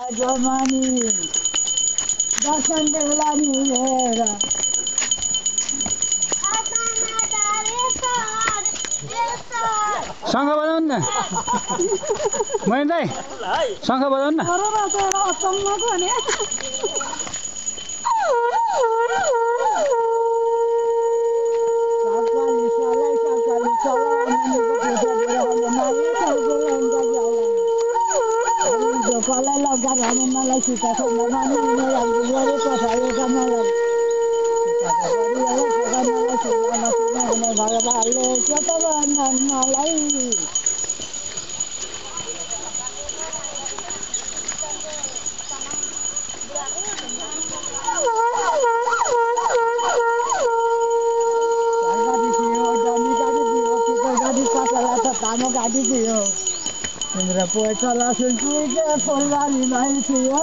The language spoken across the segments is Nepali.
जमानी दर्शन नि हेर शङ्ख बजाउनु न मैले दाइ शङ्ख बजाउनु न अचम्मको Kalau longgar kamu malah kita sama mana ini yang di luar itu saya sama lagi. Kita sama dia lah, kita malah cuma masih mana malah balik, kita bangun malah ini. ગાડી ગયો थियो तिम्रो पैसा लासुन्छु के फुलबारी भाइ थियो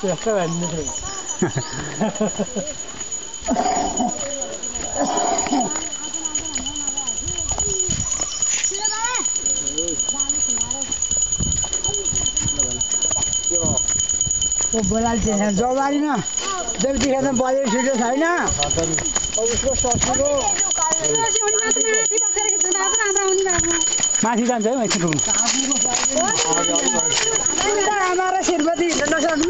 त्यस्तो भन्ने त्यो बोलाइदिए छैन जौबारीमा देवतिखेर बजेको छिटो छैन उसको ससुरो माथि जान्छ है माथि पुग्नु आमा र श्रीमती हिँड्न नसक्नु